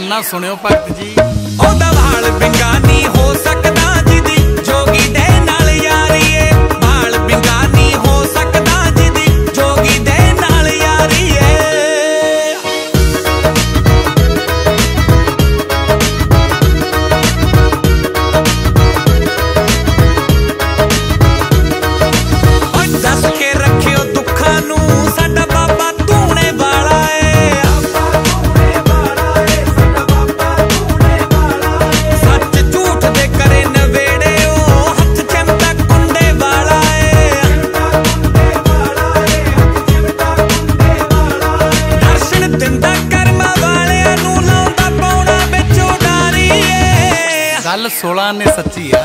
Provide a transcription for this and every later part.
ਧਿਆਨ ਸੁਣਿਓ ਭਗਤ ਜੀ। ਉਹਦਾ ਹਾਲ ਬਿੰਗਾ ਨਹੀਂ ਹੋ ਸਕਦਾ। ਗੱਲ 16 ਨੇ ਸੱਚੀ ਆ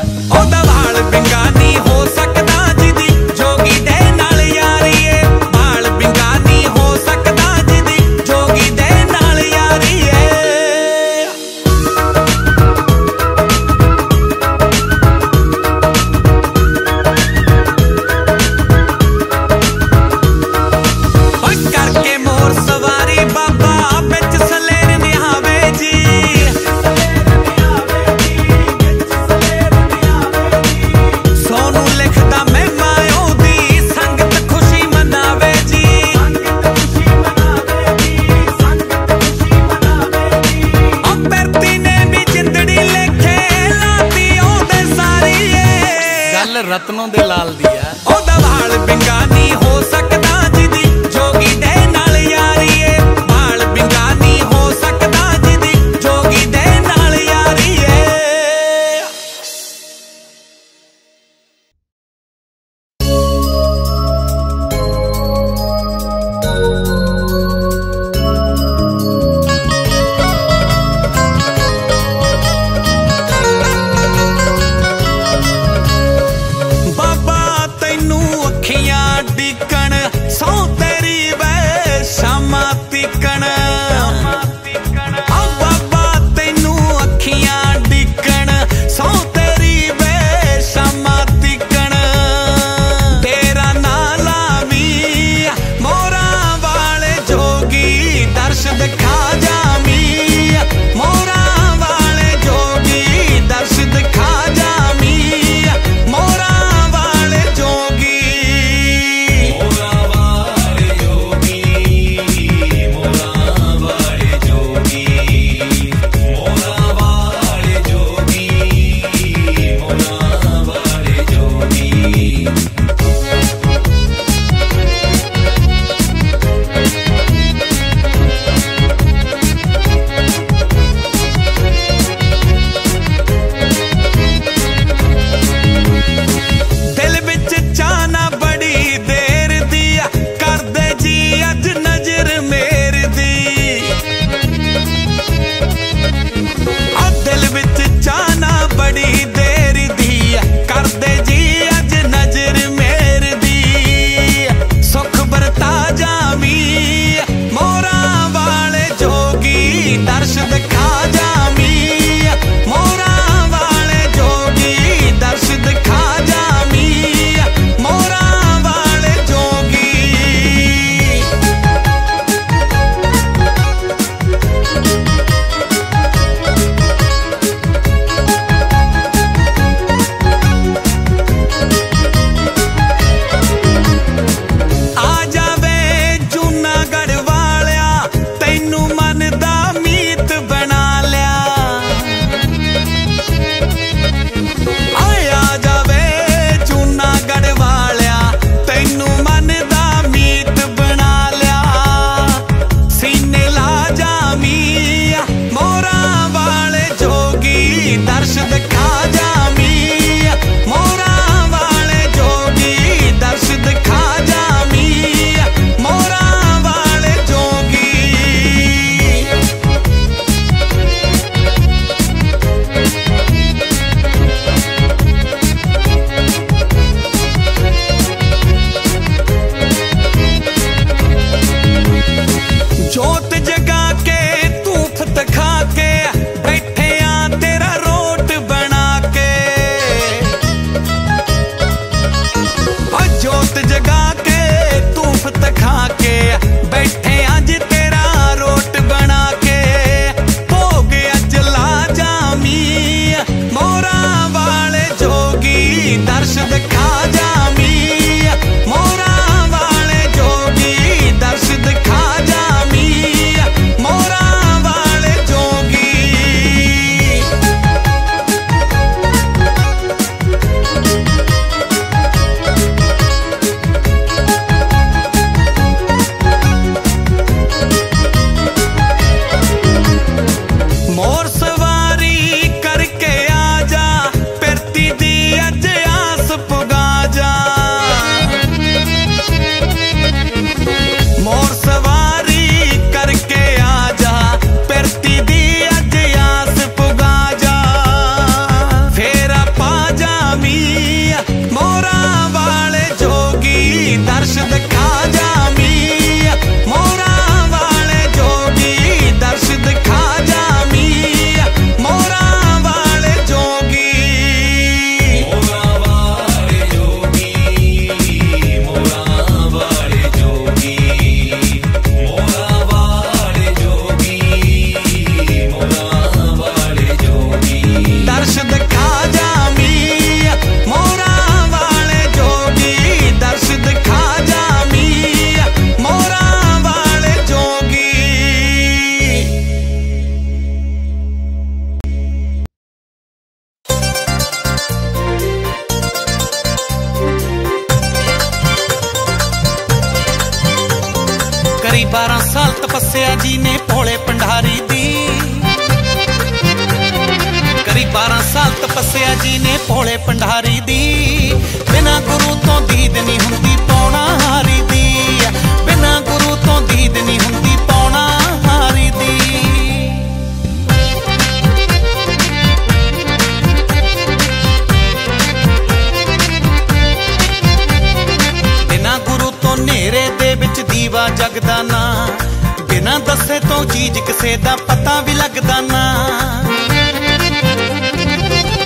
ਕਿਸੇ ਤੋਂ ਚੀਜ਼ ਕਿਸੇ ਦਾ ਪਤਾ ਵੀ ਲੱਗਦਾ ਨਾ।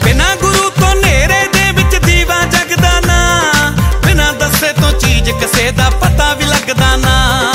ਬਿਨਾ ਗੁਰੂ ਤੋਂ ਨੇਰੇ ਦੇ ਵਿੱਚ ਦੀਵਾ ਜਗਦਾ ਨਾ। ਬਿਨਾ ਦੱਸੇ ਤੋਂ ਚੀਜ਼ ਕਿਸੇ ਦਾ ਪਤਾ ਵੀ ਲੱਗਦਾ ਨਾ।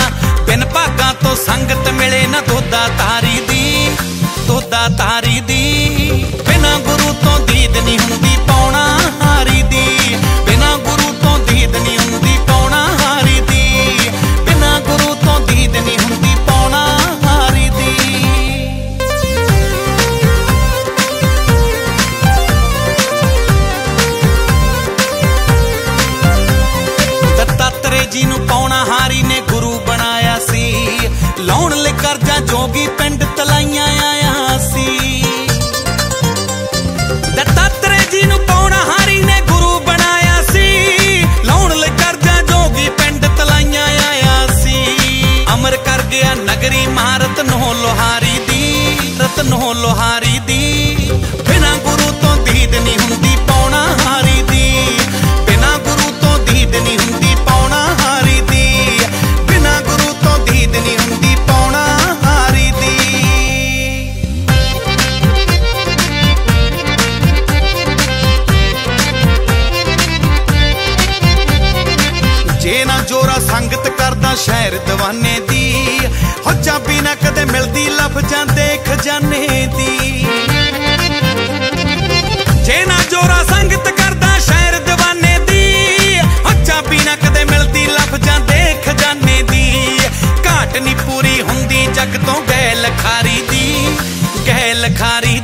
ਸ਼ਹਿਰ دیਵਾਨੇ ਦੀ। ਹੋ ਚਾਬੀ ਨਾ ਕਦੇ ਮਿਲਦੀ, ਲੱਭ ਜਾਂਦੇ ਖਜ਼ਾਨੇ ਦੀ। ਜੇ ਨਾ ਜੋਰਾ ਸੰਗਤ ਕਰਦਾ ਸ਼ਹਿਰ دیਵਾਨੇ ਦੀ, ਹੋ ਚਾਬੀ ਨਾ ਕਦੇ ਮਿਲਦੀ, ਲੱਭ ਜਾਂਦੇ ਖਜ਼ਾਨੇ ਦੀ। ਘਾਟ ਨਹੀਂ ਪੂਰੀ ਹੁੰਦੀ ਜਗ ਤੋਂ ਗੈਲ ਖਾਰੀ ਦੀ। ਗੈਲ ਖਾਰੀ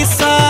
दिसा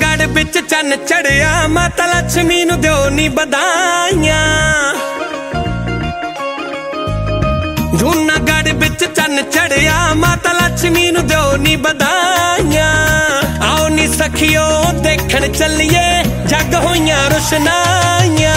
ਗੜ ਵਿੱਚ ਚੰਨ ਚੜਿਆ, ਮਾਤਾ ਲక్ష్ਮੀ ਨੂੰ ਦਿਓ ਨੀ ਬਧਾਈਆਂ ਜੂਨਾਗੜ ਵਿੱਚ ਚੰਨ ਚੜਿਆ, ਮਾਤਾ ਲక్ష్ਮੀ ਨੂੰ ਦਿਓ ਨੀ ਬਧਾਈਆਂ ਆਓ ਨੀ ਸਖਿਓ, ਦੇਖਣ ਚੱਲੀਏ, ਜੱਗ ਹੋਈਆਂ ਰੁਸ਼ਨਾਈਆਂ।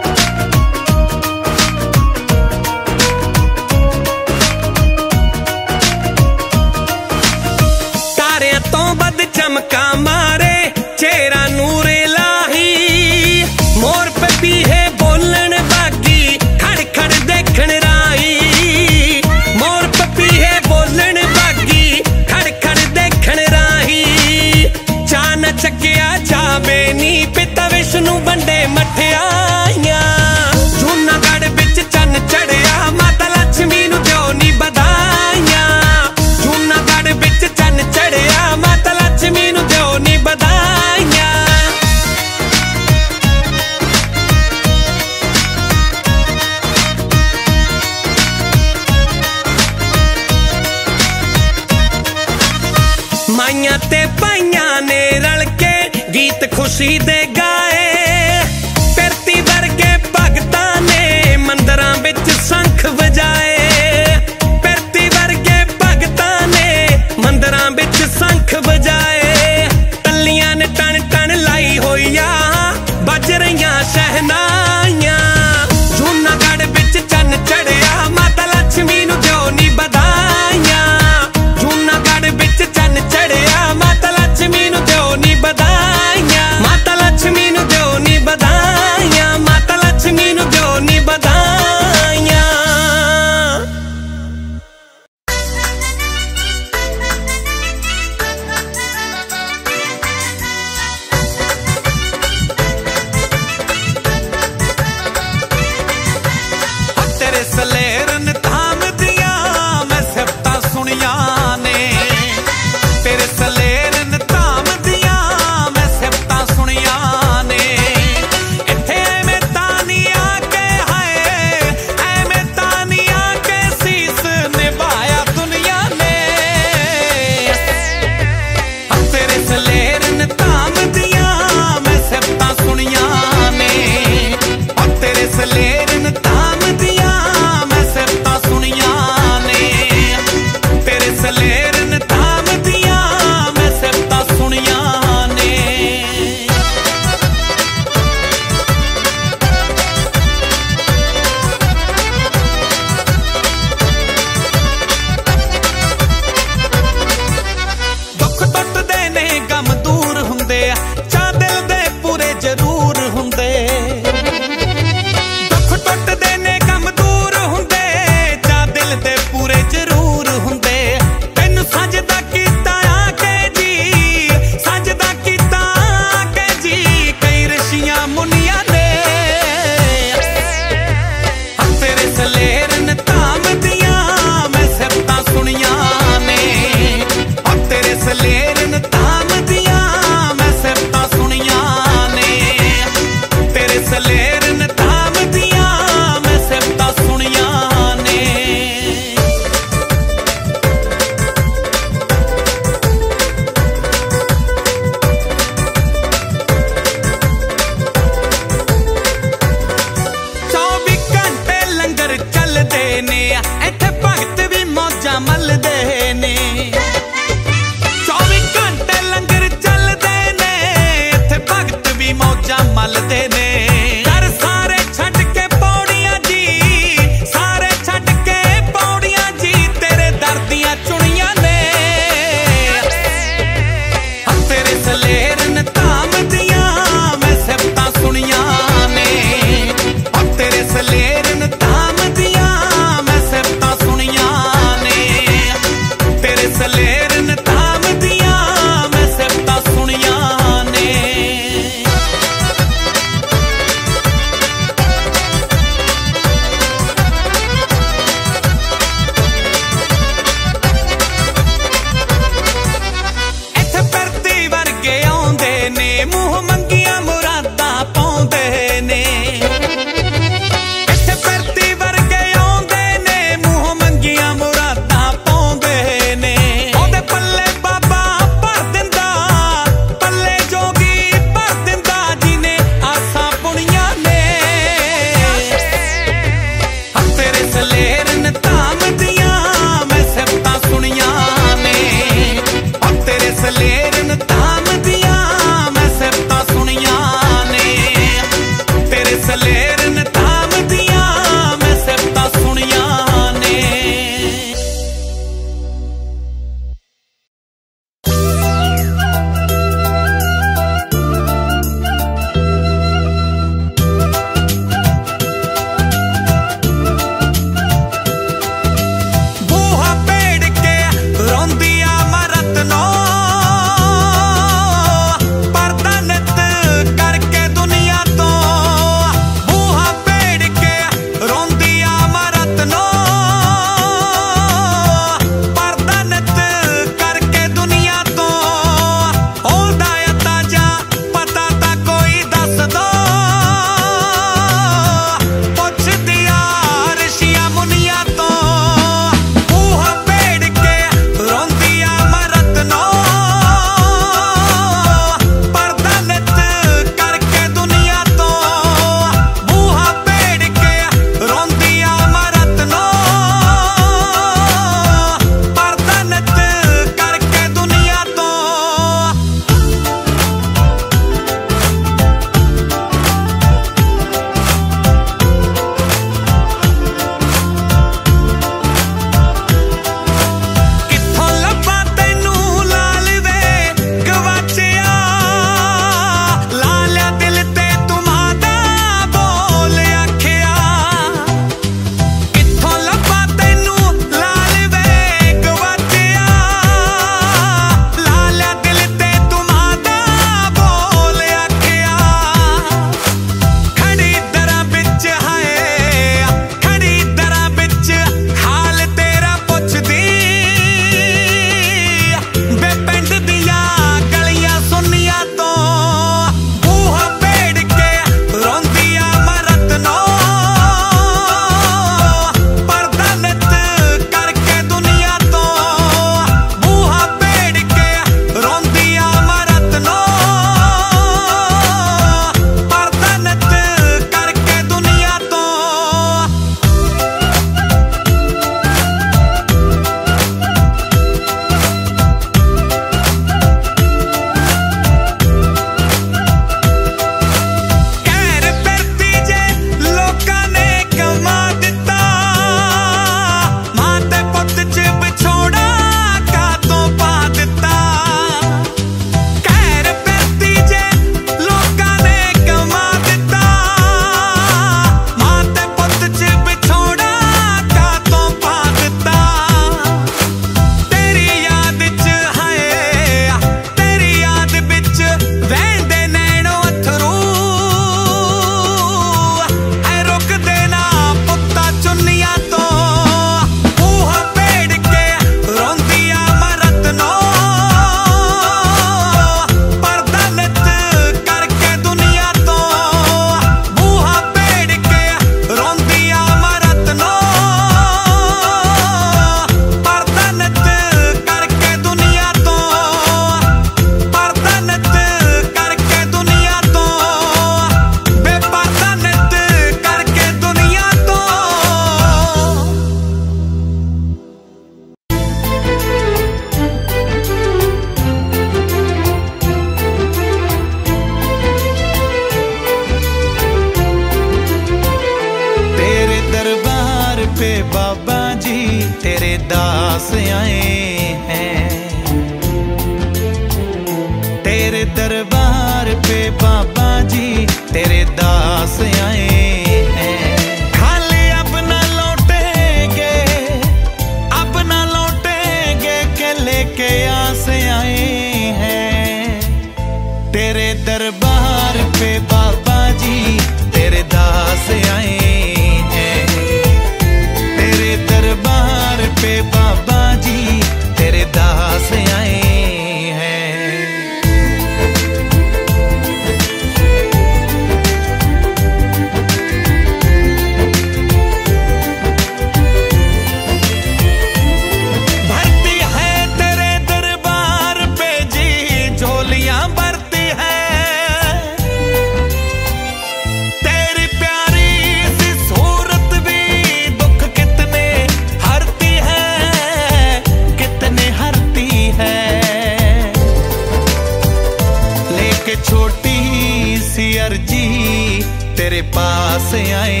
तेरे पास आए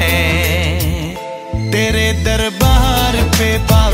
हैं तेरे दरबार पे बाबा